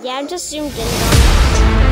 Yeah, I'm just zoomed in